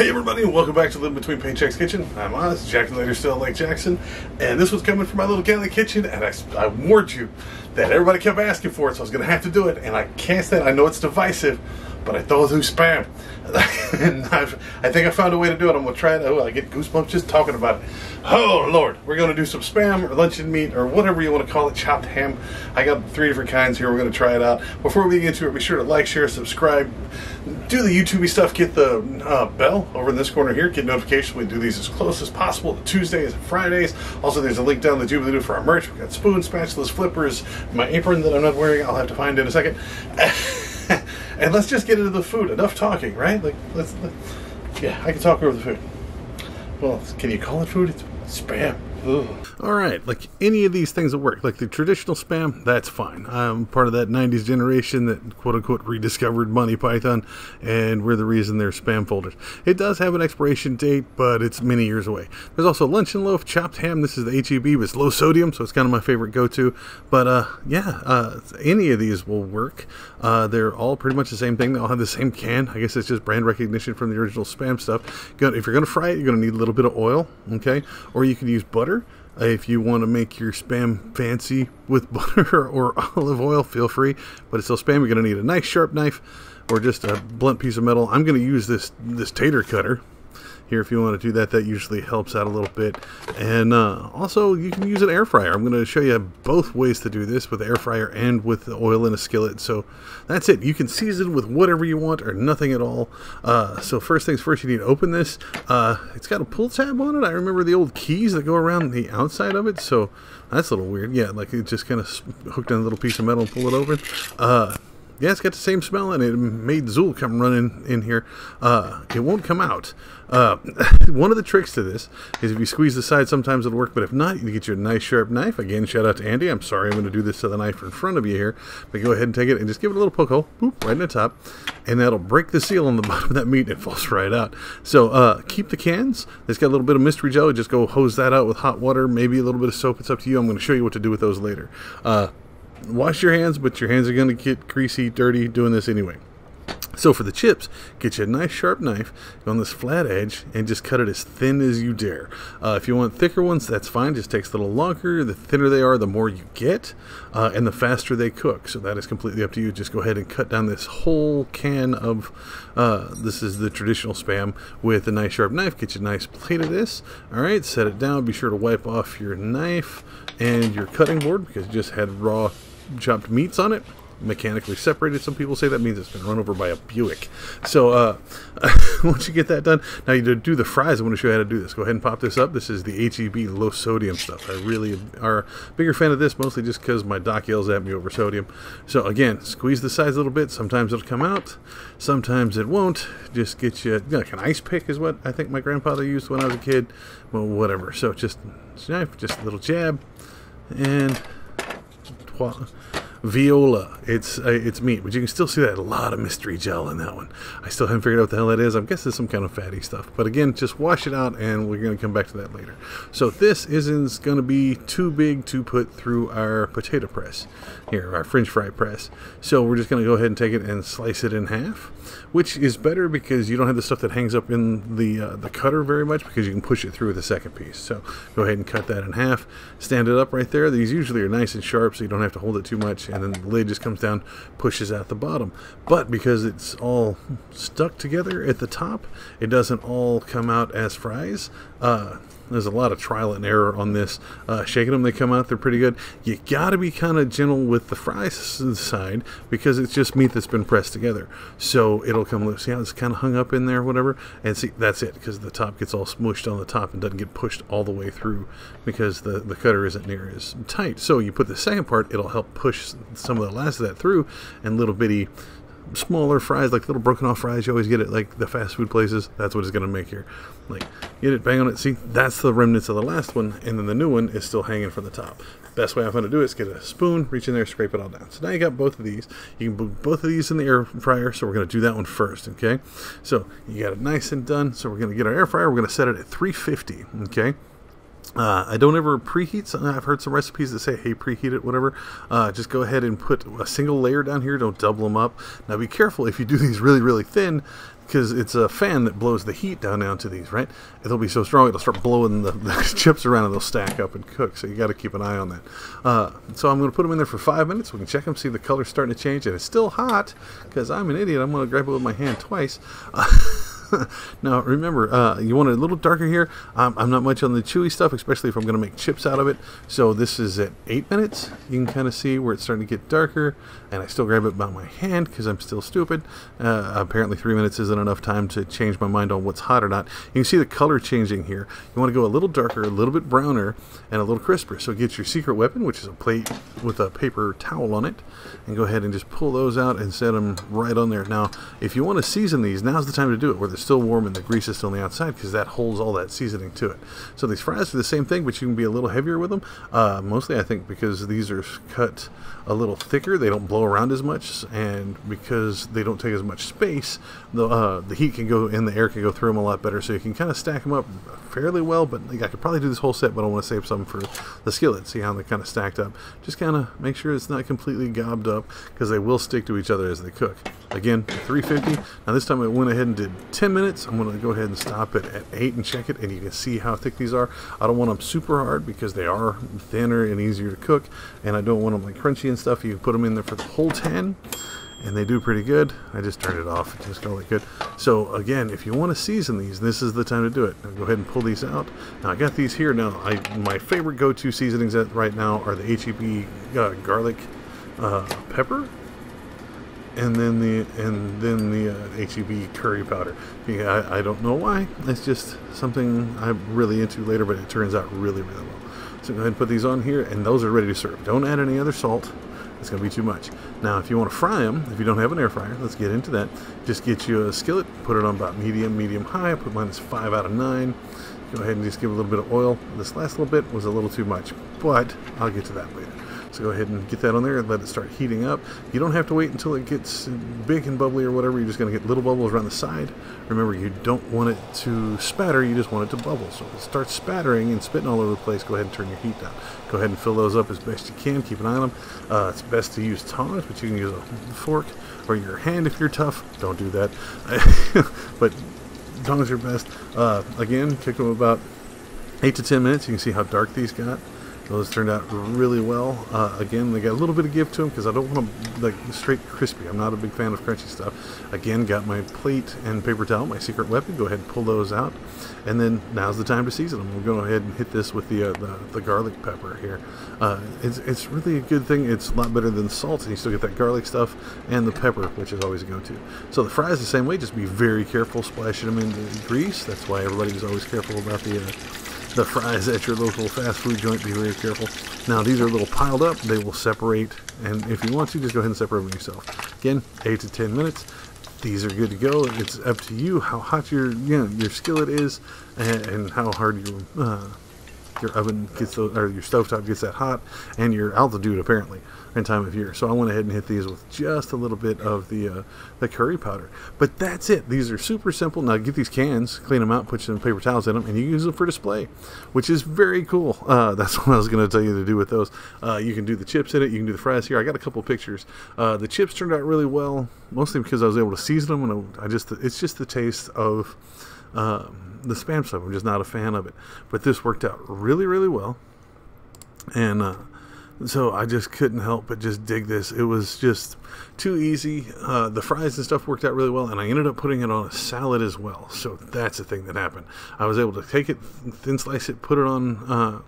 Hey everybody, and welcome back to Living Between Paychecks Kitchen. I'm Oz, Jackson later still Lake Jackson, and this was coming from my little Cali kitchen, and I, I warned you that everybody kept asking for it, so I was going to have to do it, and I can't stand I know it's divisive, but I throw through spam. and I've, I think I found a way to do it. I'm going to try it. Oh, I get goosebumps just talking about it. Oh, Lord. We're going to do some spam or luncheon meat or whatever you want to call it, chopped ham. I got three different kinds here. We're going to try it out. Before we get into it, be sure to like, share, subscribe, do the YouTube stuff, get the uh, bell over in this corner here, get notifications. We do these as close as possible to Tuesdays and Fridays. Also, there's a link down the doobly for our merch. We've got spoons, spatulas, flippers, my apron that I'm not wearing. I'll have to find in a second. and let's just get into the food. Enough talking, right? Like, let's. Let, yeah, I can talk over the food. Well, can you call it food? It's spam. All right, like any of these things that work, like the traditional spam, that's fine. I'm part of that 90s generation that quote unquote rediscovered Monty Python, and we're the reason they're spam folders. It does have an expiration date, but it's many years away. There's also luncheon loaf, chopped ham. This is the HEB, but it's low sodium, so it's kind of my favorite go to. But uh, yeah, uh, any of these will work. Uh, they're all pretty much the same thing. They all have the same can. I guess it's just brand recognition from the original spam stuff. If you're going to fry it, you're going to need a little bit of oil, okay? Or you can use butter. Uh, if you want to make your spam fancy with butter or olive oil, feel free. But it's still spam. You're going to need a nice sharp knife or just a blunt piece of metal. I'm going to use this this tater cutter here if you want to do that that usually helps out a little bit. And uh, also you can use an air fryer. I'm going to show you both ways to do this with air fryer and with the oil in a skillet. So that's it. You can season with whatever you want or nothing at all. Uh, so first things first you need to open this. Uh, it's got a pull tab on it. I remember the old keys that go around the outside of it. So that's a little weird. Yeah like it just kind of hooked on a little piece of metal and pull it open. Uh, yeah, it's got the same smell, and it made Zool come running in here. Uh, it won't come out. Uh, one of the tricks to this is if you squeeze the side, sometimes it'll work, but if not, you get you a nice sharp knife. Again, shout out to Andy. I'm sorry I'm going to do this to the knife in front of you here, but go ahead and take it and just give it a little poke hole, boop, right in the top, and that'll break the seal on the bottom of that meat and it falls right out. So uh, keep the cans. It's got a little bit of mystery jelly. Just go hose that out with hot water, maybe a little bit of soap. It's up to you. I'm going to show you what to do with those later. Uh, wash your hands, but your hands are going to get greasy, dirty doing this anyway. So for the chips, get you a nice sharp knife on this flat edge and just cut it as thin as you dare. Uh, if you want thicker ones, that's fine. Just takes a little longer. The thinner they are, the more you get, uh, and the faster they cook. So that is completely up to you. Just go ahead and cut down this whole can of. Uh, this is the traditional spam with a nice sharp knife. Get you a nice plate of this. All right, set it down. Be sure to wipe off your knife and your cutting board because you just had raw chopped meats on it mechanically separated. Some people say that means it's been run over by a Buick. So uh, once you get that done, now you do the fries. I want to show you how to do this. Go ahead and pop this up. This is the HEB low sodium stuff. I really are a bigger fan of this, mostly just because my doc yells at me over sodium. So again, squeeze the sides a little bit. Sometimes it'll come out. Sometimes it won't. Just get you, you know, like an ice pick is what I think my grandfather used when I was a kid. Well, whatever. So just knife, just a little jab, and Pro viola. It's uh, it's meat, but you can still see that a lot of mystery gel in that one. I still haven't figured out what the hell that is. I'm guessing some kind of fatty stuff. But again, just wash it out, and we're going to come back to that later. So this isn't going to be too big to put through our potato press here, our French fry press. So we're just going to go ahead and take it and slice it in half, which is better because you don't have the stuff that hangs up in the uh, the cutter very much because you can push it through with the second piece. So go ahead and cut that in half. Stand it up right there. These usually are nice and sharp, so you don't have to hold it too much and then the lid just comes down, pushes out the bottom. But because it's all stuck together at the top, it doesn't all come out as fries. Uh, there's a lot of trial and error on this. Uh, shaking them, they come out, they're pretty good. You got to be kind of gentle with the fry side because it's just meat that's been pressed together. So it'll come loose. See how it's kind of hung up in there, whatever? And see, that's it because the top gets all smushed on the top and doesn't get pushed all the way through because the, the cutter isn't near as tight. So you put the second part, it'll help push some of the last of that through and little bitty smaller fries, like little broken off fries. You always get it like the fast food places. That's what it's to make here. Like, get it, bang on it. See, that's the remnants of the last one, and then the new one is still hanging from the top. Best way I'm to do it is get a spoon, reach in there, scrape it all down. So now you got both of these. You can put both of these in the air fryer, so we're going to do that one first, okay? So you got it nice and done. So we're going to get our air fryer. We're going to set it at 350, okay? Uh, I don't ever preheat. I've heard some recipes that say, "Hey, preheat it, whatever." Uh, just go ahead and put a single layer down here. Don't double them up. Now, be careful if you do these really, really thin, because it's a fan that blows the heat down onto these. Right? It'll be so strong it'll start blowing the, the chips around and they'll stack up and cook. So you got to keep an eye on that. Uh, so I'm going to put them in there for five minutes. We can check them, see the color starting to change, and it's still hot. Because I'm an idiot. I'm going to grab it with my hand twice. now remember, uh, you want it a little darker here. I'm not much on the chewy stuff, especially if I'm going to make chips out of it. So this is at eight minutes. You can kind of see where it's starting to get darker, and I still grab it by my hand because I'm still stupid. Uh, apparently, three minutes isn't enough time to change my mind on what's hot or not. You can see the color changing here. You want to go a little darker, a little bit browner, and a little crisper. So get your secret weapon, which is a plate with a paper towel on it, and go ahead and just pull those out and set them right on there. Now, if you want to season these, now's the time to do it, where they're still warm and the grease is still on the outside, because that holds all that seasoning to it. So these fries are the same thing, but you can be a little heavier with them. Uh, mostly, I think, because these are cut a little thicker, they don't blow around as much, and because they don't take as much space, the uh, the heat can go in, the air can go through them a lot better. So you can kind of stack them up fairly well. But like, I could probably do this whole set, but I want to save some for the skillet. See how they kind of stacked up. Just kind of make sure it's not completely gobbed up because they will stick to each other as they cook. Again, 350. Now this time I went ahead and did 10 minutes. I'm going to go ahead and stop it at 8 and check it, and you can see how thick these are. I don't want them super hard because they are thinner and easier to cook, and I don't want them like crunchy and stuff. You can put them in there for the whole 10 and they do pretty good. I just turned it off. It just call it good. So again, if you want to season these, this is the time to do it. Go ahead and pull these out. Now I got these here. Now I my favorite go-to seasonings right now are the HEB uh, garlic uh, pepper, and then the and then the uh, HEB curry powder. Yeah, I, I don't know why. It's just something I'm really into later, but it turns out really really well. So go ahead and put these on here, and those are ready to serve. Don't add any other salt it's going to be too much. Now, if you want to fry them, if you don't have an air fryer, let's get into that. Just get you a skillet, put it on about medium, medium high. Put mine as 5 out of 9. Go ahead and just give a little bit of oil. This last little bit was a little too much, but I'll get to that later. So go ahead and get that on there and let it start heating up. You don't have to wait until it gets big and bubbly or whatever. You're just going to get little bubbles around the side. Remember, you don't want it to spatter. You just want it to bubble. So if it starts spattering and spitting all over the place, go ahead and turn your heat down. Go ahead and fill those up as best you can. Keep an eye on them. Uh, it's best to use tongs, but you can use a fork or your hand if you're tough. Don't do that. but tongs are best. Uh, again, cook them about 8 to 10 minutes. You can see how dark these got. Those turned out really well. Uh, again, they got a little bit of give to them because I don't want them like straight crispy. I'm not a big fan of crunchy stuff. Again, got my plate and paper towel, my secret weapon. Go ahead and pull those out. And then now's the time to season them. We'll go ahead and hit this with the uh, the, the, garlic pepper here. Uh, it's, it's really a good thing. It's a lot better than salt, and you still get that garlic stuff and the pepper, which is always a go-to. So the fries the same way. Just be very careful splashing them in the grease. That's why everybody's always careful about the uh, the fries at your local fast food joint. Be very careful. Now these are a little piled up. They will separate, and if you want to, just go ahead and separate them yourself. Again, eight to ten minutes. These are good to go. It's up to you how hot your you know, your skillet is, and, and how hard your uh, your oven gets or your stovetop gets that hot, and your altitude apparently and time of year. So I went ahead and hit these with just a little bit of the uh, the curry powder. But that's it. These are super simple. Now get these cans, clean them out, put some paper towels in them, and you use them for display, which is very cool. Uh, that's what I was going to tell you to do with those. Uh, you can do the chips in it. You can do the fries here. I got a couple pictures. Uh, the chips turned out really well, mostly because I was able to season them, and I just it's just the taste of. Um, the spam stuff. I'm just not a fan of it, but this worked out really, really well, and uh, so I just couldn't help but just dig this. It was just too easy. Uh, the fries and stuff worked out really well, and I ended up putting it on a salad as well. So that's the thing that happened. I was able to take it, thin slice it, put it on uh,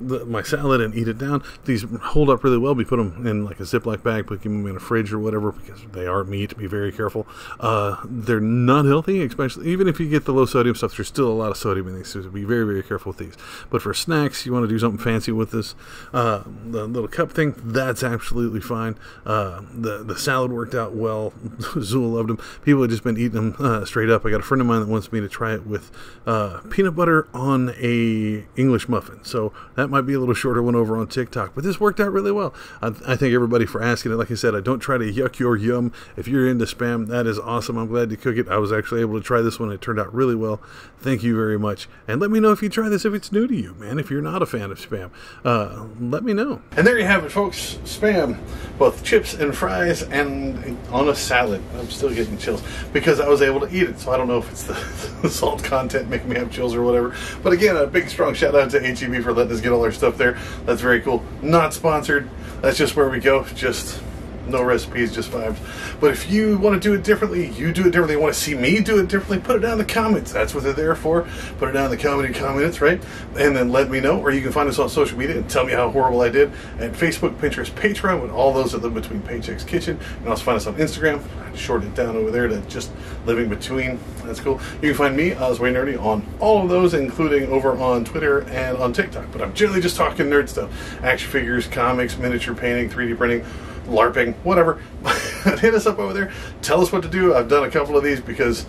the, my salad and eat it down. These hold up really well. We put them in like a Ziploc bag, put them in a fridge or whatever because they are meat. Be very careful. Uh, they're not healthy, especially even if you get the low sodium stuff. There's still a lot of sodium in these, so be very very careful with these. But for snacks, you want to do something fancy with this. Uh, the little cup thing, that's absolutely fine. Uh, the the salad worked out well. Zool loved them. People have just been eating them uh, straight up. I got a friend of mine that wants me to try it with uh, peanut butter on a English muffin. So That might be a little shorter one over on TikTok, but this worked out really well. I, I thank everybody for asking it. Like I said, I don't try to yuck your yum. If you're into spam, that is awesome. I'm glad to cook it. I was actually able to try this one. It turned out really well. Thank you very much. And let me know if you try this if it's new to you, man. If you're not a fan of spam, uh, let me know. And there you have it, folks. Spam, both chips and fries, and on a salad. I'm still getting chills because I was able to eat it. So I don't know if it's the, the salt content making me have chills or whatever. But again, a big strong shout out to HEB for letting get all our stuff there. That's very cool. Not sponsored. That's just where we go. Just no recipes, just vibes. But if you want to do it differently, you do it differently. Want to see me do it differently? Put it down in the comments. That's what they're there for. Put it down in the comedy comments, right? And then let me know. Or you can find us on social media and tell me how horrible I did at Facebook, Pinterest, Patreon, and all those that live between Paychecks Kitchen. You can also find us on Instagram. I shortened it down over there to just living between. That's cool. You can find me, Osway Nerdy, on all of those, including over on Twitter and on TikTok. But I'm generally just talking nerd stuff action figures, comics, miniature painting, 3D printing. LARPing, whatever. Hit us up over there. Tell us what to do. I've done a couple of these because,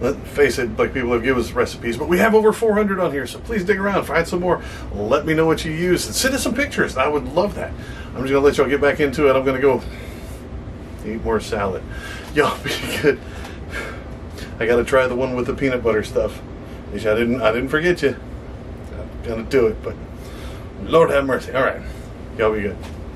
let's face it, like people have given us recipes, but we have over 400 on here, so please dig around, find some more. Let me know what you use, and send us some pictures. I would love that. I'm just gonna let y'all get back into it. I'm gonna go eat more salad. Y'all be good. I gotta try the one with the peanut butter stuff. I didn't. I didn't forget you. I'm gonna do it, but Lord have mercy. All right, y'all be good.